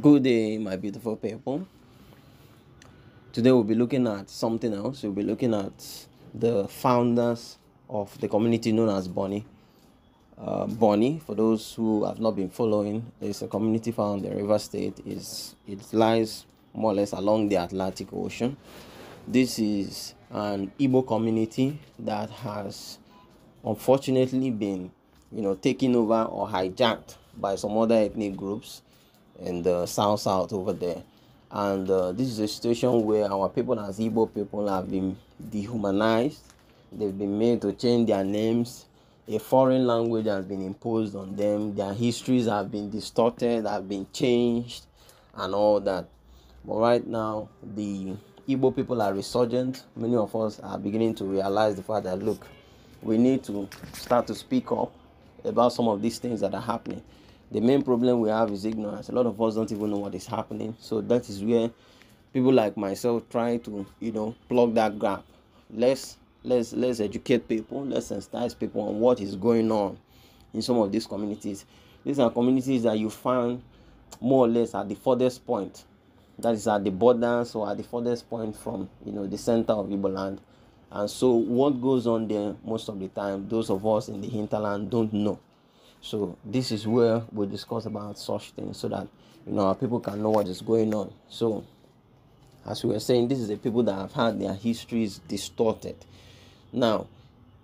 Good day, my beautiful people. Today we'll be looking at something else. We'll be looking at the founders of the community known as Bonny. Uh, Bonny, for those who have not been following, is a community found in River State. Is it lies more or less along the Atlantic Ocean. This is an Igbo community that has unfortunately been, you know, taken over or hijacked by some other ethnic groups in the south south over there. And uh, this is a situation where our people as Igbo people have been dehumanized. They've been made to change their names. A foreign language has been imposed on them. Their histories have been distorted, have been changed, and all that. But right now, the Igbo people are resurgent. Many of us are beginning to realize the fact that look, we need to start to speak up about some of these things that are happening the main problem we have is ignorance. A lot of us don't even know what is happening. So that is where people like myself try to you know plug that gap. Let's let's let's educate people. Let's sensitize people on what is going on in some of these communities. These are communities that you find more or less at the furthest point. That is at the borders or at the furthest point from you know the center of Igbo land. And so what goes on there most of the time those of us in the hinterland don't know so this is where we discuss about such things so that you know people can know what is going on. So as we were saying, this is the people that have had their histories distorted. Now,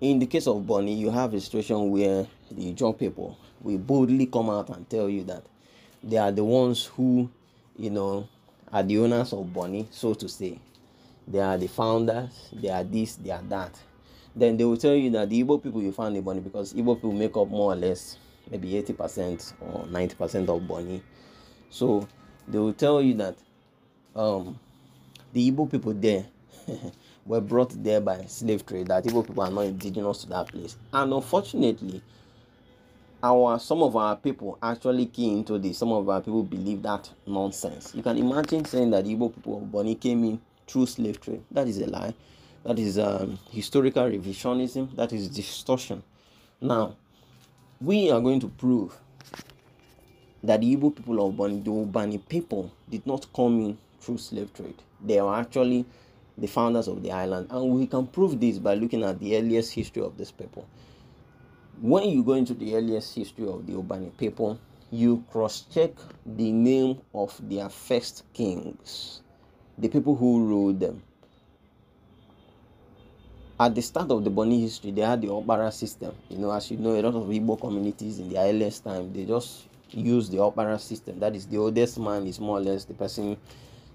in the case of Bonny, you have a situation where the Ijaw people will boldly come out and tell you that they are the ones who, you know, are the owners of Bonny, so to say. They are the founders, they are this, they are that. Then they will tell you that the Igbo people you found in Bonny because Igbo people make up more or less maybe 80% or 90% of Bonny. So they will tell you that um, the Igbo people there were brought there by slave trade, that Igbo people are not indigenous to that place. And unfortunately, our some of our people actually key into this. Some of our people believe that nonsense. You can imagine saying that Igbo people of Bonny came in through slave trade. That is a lie. That is um, historical revisionism. That is distortion. Now, we are going to prove that the Igbo people of Bani, the Ubani people, did not come in through slave trade. They are actually the founders of the island, and we can prove this by looking at the earliest history of this people. When you go into the earliest history of the Ubani people, you cross-check the name of their first kings, the people who ruled them at the start of the Bonny history, they had the opera system. You know, as you know, a lot of Igbo communities in the earliest time, they just use the opera system. That is, the oldest man is more or less the person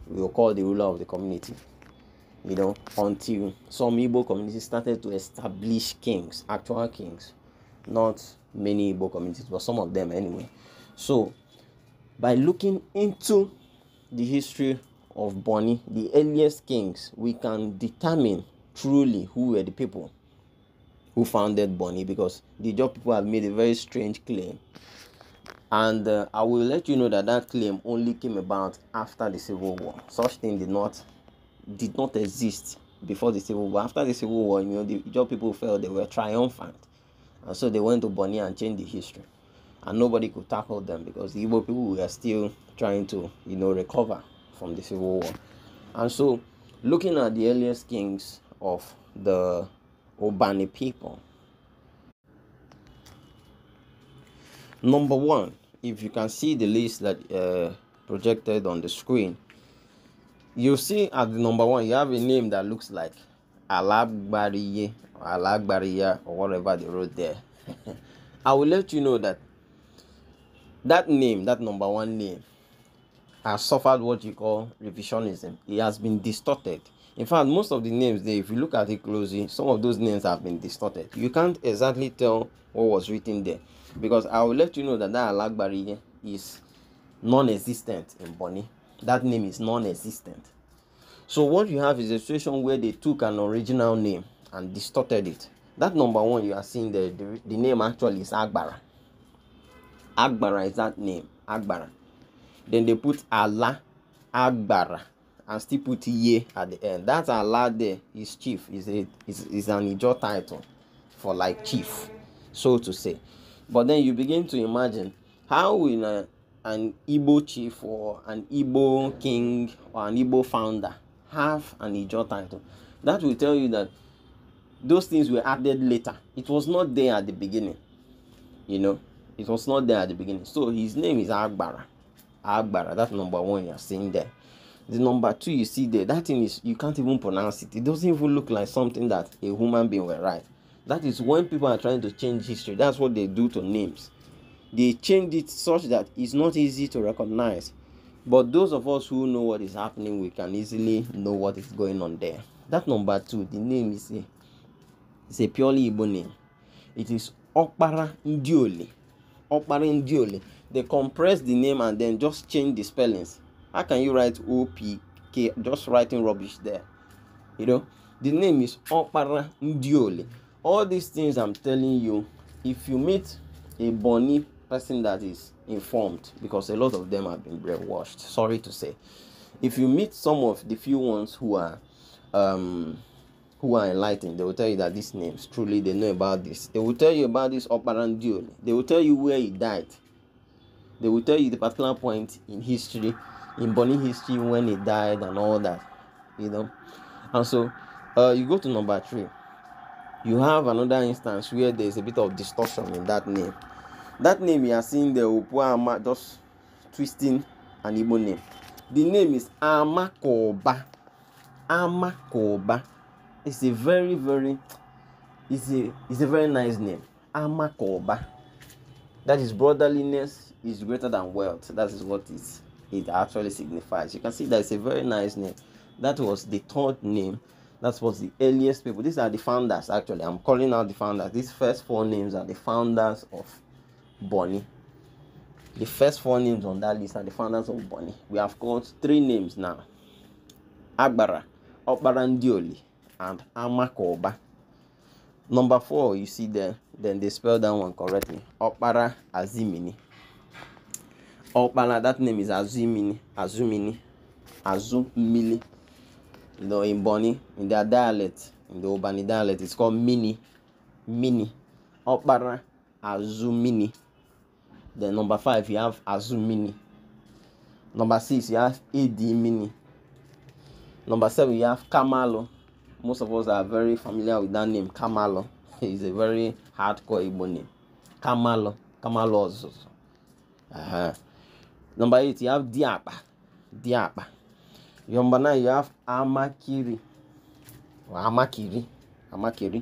we will call the ruler of the community. You know, until some Igbo communities started to establish kings, actual kings. Not many Igbo communities, but some of them anyway. So, by looking into the history of Bonny, the earliest kings, we can determine truly who were the people who founded Bonny because the Ijaw people have made a very strange claim. And uh, I will let you know that that claim only came about after the Civil War. Such thing did not did not exist before the Civil War. After the Civil War, you know, the Ijaw people felt they were triumphant. And so they went to Bonny and changed the history. And nobody could tackle them because the Igbo people were still trying to, you know, recover from the Civil War. And so looking at the earliest kings of the Ubani people. Number one, if you can see the list that uh, projected on the screen, you see at the number one, you have a name that looks like Alagbariye or Alagbariya or whatever they wrote there. I will let you know that that name, that number one name, has suffered what you call revisionism. It has been distorted in fact, most of the names there, if you look at it closely, some of those names have been distorted. You can't exactly tell what was written there because I will let you know that that Alagbari is non-existent in Bonny. That name is non-existent. So what you have is a situation where they took an original name and distorted it. That number one you are seeing there, the, the name actually is Agbara. Agbara is that name, Agbara. Then they put Allah Agbara and still put ye at the end. That Allah there is chief, is a is, is an Ijaw title for like chief, so to say. But then you begin to imagine how in a, an Igbo chief or an Igbo king or an Igbo founder have an Ijo title, that will tell you that those things were added later. It was not there at the beginning. You know, it was not there at the beginning. So his name is Agbara. Agbara, that's number one you're seeing there. The number two you see there, that thing is you can't even pronounce it. It doesn't even look like something that a human being will write. That is when people are trying to change history. That's what they do to names. They change it such that it's not easy to recognize. But those of us who know what is happening, we can easily know what is going on there. That number two, the name is a, it's a purely Igbo name. It is Okpara Ndiole. Okpara Ndiole. They compress the name and then just change the spellings. How can you write OPK? Just writing rubbish there. You know, the name is Okpara Ndiole all these things i'm telling you if you meet a bonny person that is informed because a lot of them have been brainwashed sorry to say if you meet some of the few ones who are um who are enlightened they will tell you that these names truly they know about this they will tell you about this Okpara Ndiole they will tell you where he died they will tell you the particular point in history in bonny history when he died and all that you know and so uh, you go to number three you have another instance where there is a bit of distortion in that name. That name you are seeing the Opuama just twisting an Igbo name. The name is Amakoba. Amakoba. It's a very, very it's a it's a very nice name. Amakoba. That is brotherliness is greater than wealth. That is what it, it actually signifies. You can see that it's a very nice name. That was the third name that was the earliest people. These are the founders, actually. I'm calling out the founders. These first four names are the founders of Bonny. The first four names on that list are the founders of Bonny. We have got three names now Agbara, Okpara Ndiole, and Amakoba. Number four, you see there, then they spell that one correctly. Okpara Azimini. Okpara, that name is Azumini, Azumini, Azumili you know, in Bonny, in their dialect, in the Obani dialect, it's called mini, mini, Opara, Azumini. Then number five, you have Azumini. Number six, you have AD Mini. Number seven, you have Kamalo. Most of us are very familiar with that name, Kamalo. It's a very hardcore Igbo name. Kamalo, Kamalo. Uh-huh. Number eight, you have Diapa. Diapa. Number nine, you have Amakiri. Amakiri. Amakiri.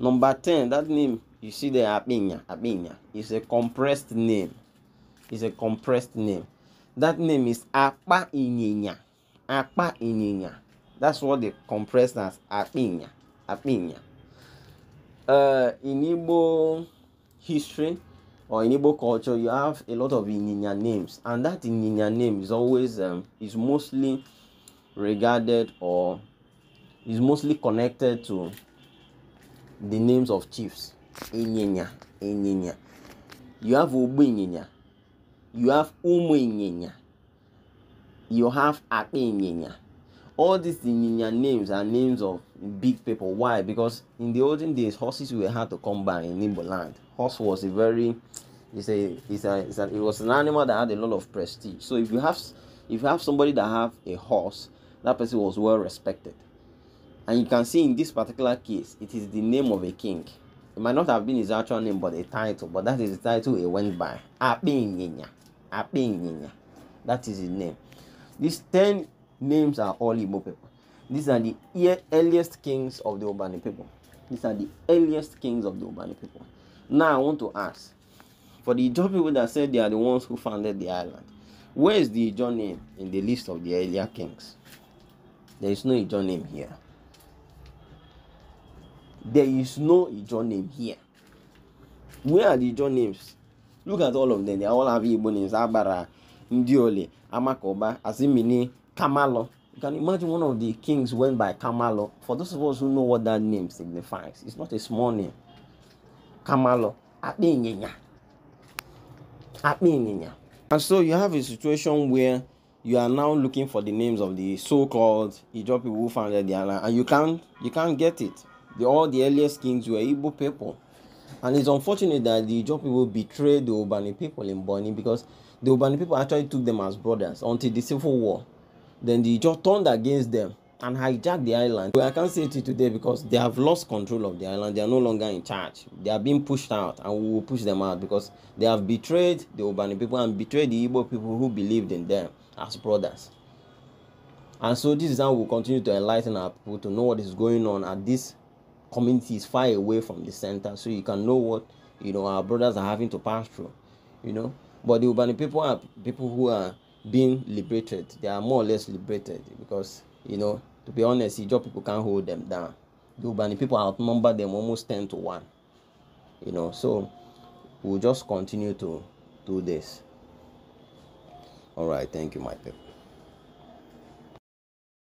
Number 10, that name you see the Abinya. Abinya is a compressed name. It's a compressed name. That name is Apa Inyinya. Apa Inyinya. That's what they compressed as Apinya. Apinya. Uh, in Igbo history or in Igbo culture, you have a lot of Inyinya names, and that Inyinya name is always um, is mostly regarded or is mostly connected to the names of chiefs. Inyinya, Inyinya. You have Ubu Inyinya. You have Umu Inyinya. You have Ake Inyinya. All these Inyinya names are names of big people. Why? Because in the olden days, horses were hard to come by in Igbo land. Horse was a very, it's a, it's a, it's a, it was an animal that had a lot of prestige. So if you have, if you have somebody that have a horse, that person was well respected. And you can see in this particular case, it is the name of a king. It might not have been his actual name, but a title. But that is the title he went by. Apinyenya. Apinyenya. That is his name. These 10 names are all Igbo people. These are the earliest kings of the Obani people. These are the earliest kings of the Obani people. Now I want to ask, for the Ijaw people that said they are the ones who founded the island, where is the Ijaw name in the list of the earlier kings? There is no Ijo name here. There is no Ijo name here. Where are the Ijo names? Look at all of them. They all have Igbo names. Abara, Ndiole, Amakoba, Azimini, Kamalo. You can imagine one of the kings went by Kamalo. For those of us who know what that name signifies, it's not a small name. Kamalo. And so you have a situation where you are now looking for the names of the so-called Ijaw people who founded the island, and you can't you can't get it. The, all the earliest kings were Igbo people, and it's unfortunate that the Ijaw people betrayed the Ubani people in Bonny because the Ubani people actually took them as brothers until the civil war. Then they just turned against them and hijacked the island. But I can't say it today because they have lost control of the island. They are no longer in charge. They are being pushed out and we will push them out because they have betrayed the Ubani people and betrayed the Igbo people who believed in them as brothers. And so this is how we'll continue to enlighten our people to know what is going on at this community is far away from the center so you can know what you know our brothers are having to pass through you know but the Ubani people are people who are being liberated. They are more or less liberated because you know to be honest Ijaw people can't hold them down. The people outnumber them almost 10 to 1 you know. So we'll just continue to do this. All right thank you my people